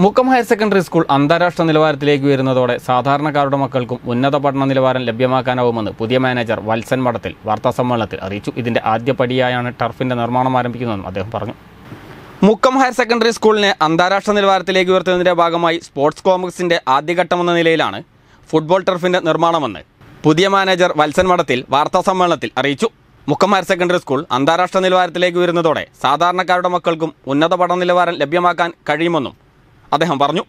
Mukkam higher secondary school അന്താരാഷ്ട്ര നിലവാരത്തിലേക്ക് ഉയരുന്നതോടെ സാധാരണക്കാരുടെ മക്കൾക്കും ഉന്നത പഠന നിലവാരം ലഭ്യമാക്കാനാവുമെന്ന് പുതിയ മാനേജർ വത്സൻ മഠത്തിൽ വാർത്താസമ്മേളനത്തിൽ അറിയിച്ചു. ഇതിന്റെ ആദ്യ പടിയായാണ് ടർഫിന്റെ നിർമ്മാണം ആരംഭിക്കുന്നതെന്നും അദ്ദേഹം പറഞ്ഞു. മുക്കം ഹയർ സെക്കൻഡറി സ്കൂളിനെ അന്താരാഷ്ട്ര നിലവാരത്തിലേക്ക് ഉയർത്തുന്നതിന്റെ ഭാഗമായി സ്പോർട്സ് കോംപ്ലക്സിന്റെ ആദ്യഘട്ടമെന്ന നിലയിലാണ് ഫുട്ബോൾ ടർഫിന്റെ നിർമ്മാണമെന്ന് പുതിയ മാനേജർ വത്സൻ മഠത്തിൽ വാർത്താസമ്മേളനത്തിൽ അറിയിച്ചു. മുക്കം ഹയർ സെക്കൻഡറി സ്കൂൾ അന്താരാഷ്ട്ര നിലവാരത്തിലേക്ക് ഉയരുന്നതോടെ സാധാരണക്കാരുടെ മക്കൾക്കും ഉന്നത പഠന നിലവാരം ലഭ്യമാക്കാൻ കഴിയുമെന്നും അദ്ദേഹം പറഞ്ഞു.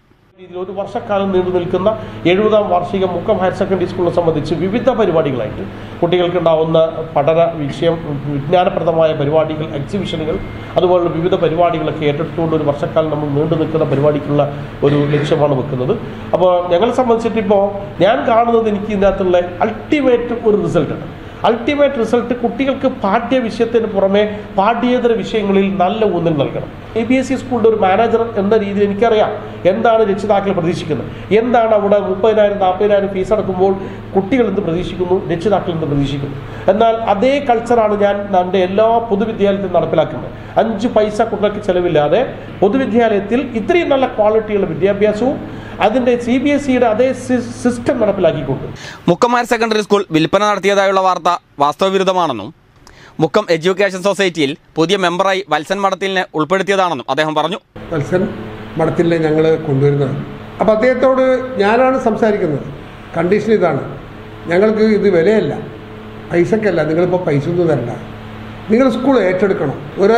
ഒരു വർഷക്കാലം നീണ്ടു നിൽക്കുന്ന എഴുപതാം വാർഷിക മുക്കം ഹയർ സെക്കൻഡറി സ്കൂളിനെ സംബന്ധിച്ച് വിവിധ പരിപാടികളായിട്ട് കുട്ടികൾക്ക് ഉണ്ടാവുന്ന പഠന വിഷയം വിജ്ഞാനപ്രദമായ പരിപാടികൾ എക്സിബിഷനുകൾ അതുപോലുള്ള വിവിധ പരിപാടികളൊക്കെ ഏറ്റെടുത്തുകൊണ്ട് ഒരു വർഷക്കാലം നമ്മൾ നീണ്ടു നിൽക്കുന്ന പരിപാടിക്കുള്ള ഒരു ലക്ഷ്യമാണ് വെക്കുന്നത്. അപ്പോൾ ഞങ്ങളെ സംബന്ധിച്ചിട്ട് ഇപ്പോൾ ഞാൻ കാണുന്നത് എനിക്ക് ഇതിനകത്തുള്ള അൾട്ടിമേറ്റ് ഒരു റിസൾട്ടാണ് അൾട്ടിമേറ്റ് റിസൾട്ട് കുട്ടികൾക്ക് പാഠ്യ വിഷയത്തിന് പുറമെ പാഠ്യേതര വിഷയങ്ങളിൽ നല്ല ഊന്നൽ നൽകണം. എ ബി എസ് സി സ്കൂളിന്റെ ഒരു മാനേജർ എന്ന രീതിയിൽ എനിക്കറിയാം എന്താണ് രക്ഷിതാക്കൾ പ്രതീക്ഷിക്കുന്നത്. എന്താണ് അവിടെ മുപ്പതിനായിരം നാൽപ്പതിനായിരം ഫീസ് അടക്കുമ്പോൾ കുട്ടികൾ എന്ത് പ്രതീക്ഷിക്കുന്നു? രക്ഷിതാക്കൾ എന്ത് പ്രതീക്ഷിക്കുന്നു? എന്നാൽ അതേ കൾച്ചറാണ് ഞാൻ എന്റെ എല്ലാ പൊതുവിദ്യാലയത്തിലും നടപ്പിലാക്കുന്നത്. അഞ്ച് പൈസ കുട്ടികൾക്ക് ചിലവില്ലാതെ പൊതുവിദ്യാലയത്തിൽ ഇത്രയും നല്ല ക്വാളിറ്റിയുള്ള വിദ്യാഭ്യാസവും അതിന്റെ സി ബി എസ് സിയുടെ അതേ സിസ്റ്റം നടപ്പിലാക്കിക്കൊണ്ട്. മുക്കമാർ സെക്കൻഡറി സ്കൂൾ വിൽപ്പന നടത്തിയതായുള്ള വാർത്ത വാസ്തവവിരുദ്ധമാണെന്നും മുക്കം എഡ്യൂക്കേഷൻ സൊസൈറ്റിയിൽ പുതിയ മെമ്പറായി വത്സൻ മഠത്തിലിനെ ഉൾപ്പെടുത്തിയതാണെന്നും അദ്ദേഹം പറഞ്ഞു. വത്സൻ മഠത്തിലെ ഞങ്ങൾ കൊണ്ടുവരുന്നത് അപ്പോൾ അദ്ദേഹത്തോട് ഞാനാണ് സംസാരിക്കുന്നത്. കണ്ടീഷൻ ഇതാണ്. ഞങ്ങൾക്ക് ഇത് വിലയല്ല. പൈസക്കല്ല. നിങ്ങളിപ്പോൾ പൈസ ഒന്നും തരണ്ട. നിങ്ങൾ സ്കൂൾ ഏറ്റെടുക്കണം. ഒരു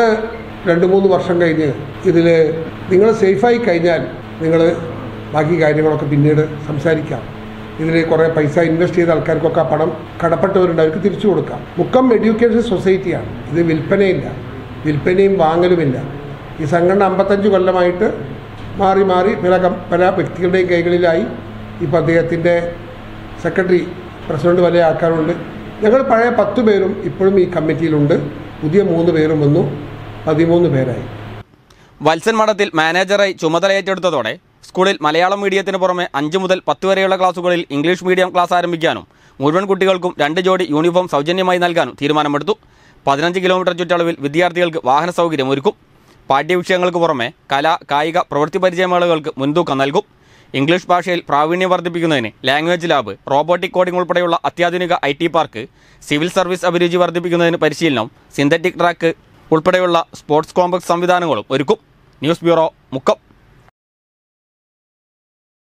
രണ്ട് മൂന്ന് വർഷം കഴിഞ്ഞ് ഇതിൽ നിങ്ങൾ സേഫായി കഴിഞ്ഞാൽ നിങ്ങൾ ബാക്കി കാര്യങ്ങളൊക്കെ പിന്നീട് സംസാരിക്കാം. ഇതിൽ കുറേ പൈസ ഇൻവെസ്റ്റ് ചെയ്ത ആൾക്കാർക്കൊക്കെ ആ പണം കടപ്പെട്ടവരുണ്ട് അവർക്ക് തിരിച്ചു കൊടുക്കാം. മുക്കം എഡ്യൂക്കേഷൻ സൊസൈറ്റിയാണ്. ഇത് വിൽപ്പനയില്ല. വിൽപ്പനയും വാങ്ങലുമില്ല. ഈ സംഘടന അമ്പത്തഞ്ച് കൊല്ലമായിട്ട് മാറി മാറി പല പല വ്യക്തികളുടെയും കൈകളിലായി. ഇപ്പോൾ അദ്ദേഹത്തിന്റെ സെക്രട്ടറി പ്രസിഡന്റ് വലിയ ആൾക്കാരുണ്ട്. ഞങ്ങൾ പഴയ പത്ത് പേരും ഇപ്പോഴും ഈ കമ്മിറ്റിയിലുണ്ട്. പുതിയ മൂന്ന് പേരും വന്നു. പതിമൂന്ന് പേരായി. വത്സൻ മഠത്തിൽ മാനേജറായി ചുമതല ഏറ്റെടുത്തതോടെ സ്കൂളിൽ മലയാളം മീഡിയത്തിന് പുറമെ അഞ്ച് മുതൽ പത്ത് വരെയുള്ള ക്ലാസുകളിൽ ഇംഗ്ലീഷ് മീഡിയം ക്ലാസ് ആരംഭിക്കാനും മുഴുവൻ കുട്ടികൾക്കും രണ്ട് ജോഡി യൂണിഫോം സൗജന്യമായി നൽകാനും തീരുമാനമെടുത്തു. പതിനഞ്ച് കിലോമീറ്റർ ചുറ്റളവിൽ വിദ്യാർത്ഥികൾക്ക് വാഹന സൗകര്യം ഒരുക്കും. പാഠ്യവിഷയങ്ങൾക്ക് പുറമെ കല കായിക പ്രവൃത്തി പരിചയമേളകൾക്ക് മുൻതൂക്കം നൽകും. ഇംഗ്ലീഷ് ഭാഷയിൽ പ്രാവീണ്യം വർദ്ധിപ്പിക്കുന്നതിന് ലാംഗ്വേജ് ലാബ് റോബോട്ടിക് കോഡിംഗ് ഉൾപ്പെടെയുള്ള അത്യാധുനിക I T park civil service അഭിരുചി വർദ്ധിപ്പിക്കുന്നതിന് പരിശീലനം സിന്തറ്റിക് ട്രാക്ക് ഉൾപ്പെടെയുള്ള സ്പോർട്സ് കോംപ്ലക്സ് സംവിധാനങ്ങളും ഒരുക്കും. News bureau Mukkam.